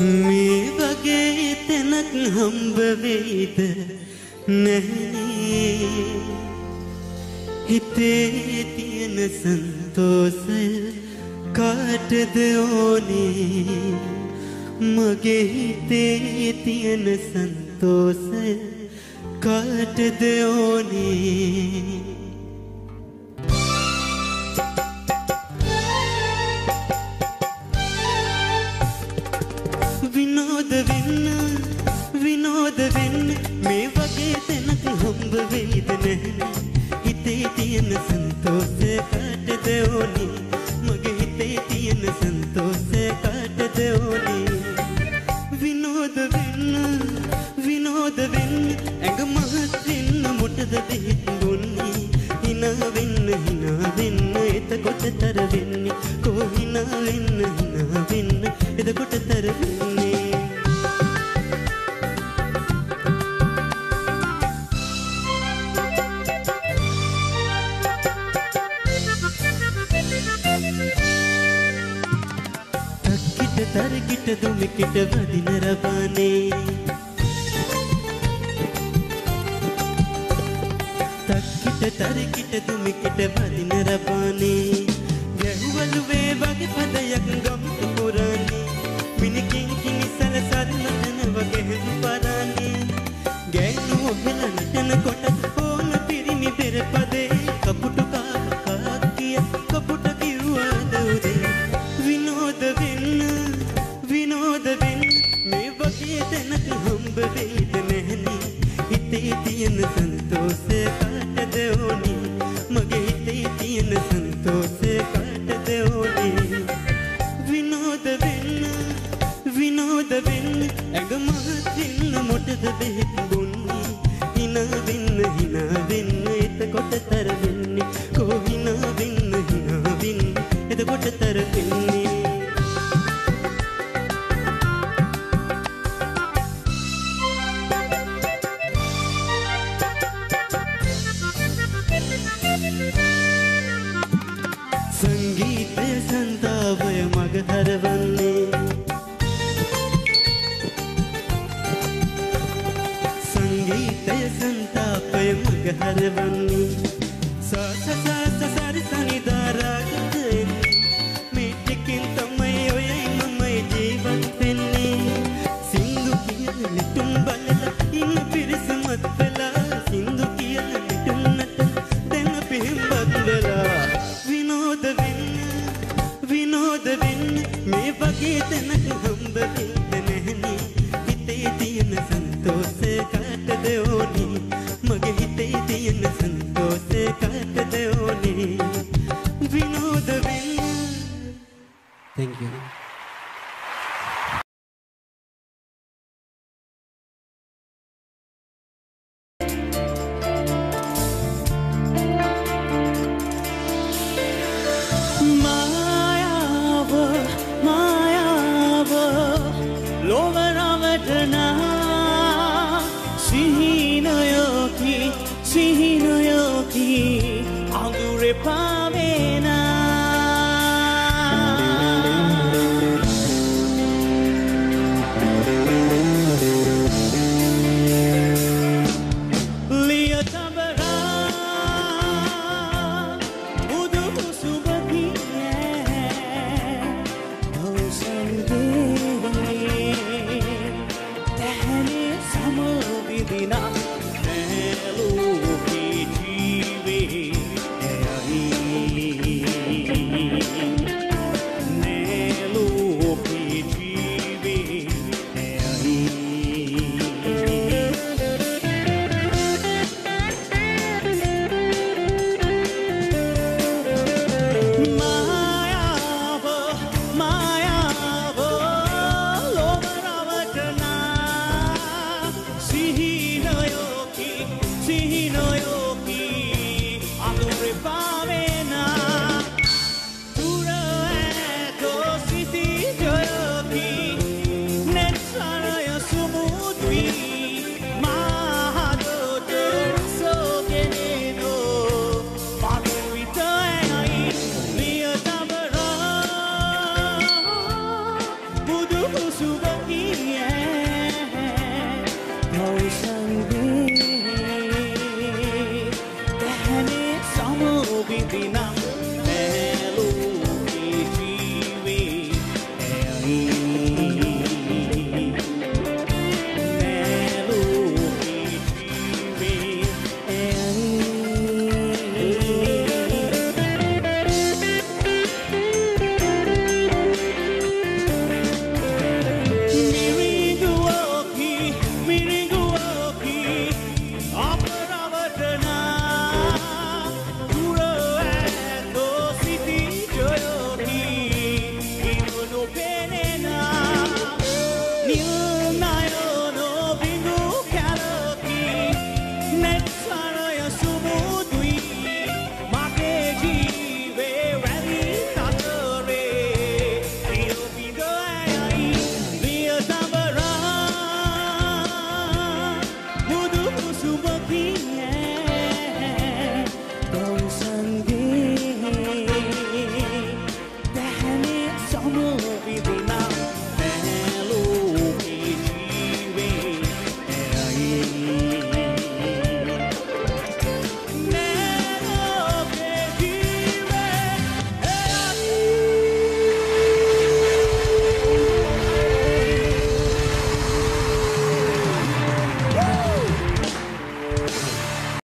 මේ වගේ තැනක් හම්බ වෙයිද? නැහනේ. හිතේ තියෙන සන්තෝෂය කාටද ඕනේ? මගේ හිතේ තියෙන සන්තෝෂය කාටද ඕනේ? හම්බ වෙයිද නැහැ හිතේ තියෙන සන්තෝෂය කාටද ඕනේ? මගේ හිතේ තියෙන සන්තෝෂය කාටද ඕනේ? විනෝද වෙන්න විනෝද වෙන්න. ඇඟ මහත් වෙන්න මොටද දෙහිත් බොන්නේ හිනා වෙන්න හිනා වෙන්න. එතකොට තර වෙන්නේ කෝ හිනා වෙන්න හිනා වෙන්න. එතකොට තර වෙන්නේ ಕಿಟ ತರ ಕಿಟ ದುಮಿ ಕಿಟ ಬದಿನ ರಬಾನೆ ತಕ್ ಕಿಟ ತರ ಕಿಟ ದುಮಿ ಕಿಟ ಬದಿನ ರಬಾನೆ හිතේ තියෙන සන්තෝෂය කාටද ඕනේ? මගේ හිතේ තියෙන සන්තෝෂය කාටද ඕනේ? විනෝද වෙන්න විනෝද වෙන්න ඇඟ මහත් වෙන්න මොටද බෙහෙත් තැනක හම්බ වෙන්න නැහනේ හිතේ තියෙන සන්තෝෂය කාටද ඕනේ? මගේ හිතේ තියෙන Suriname.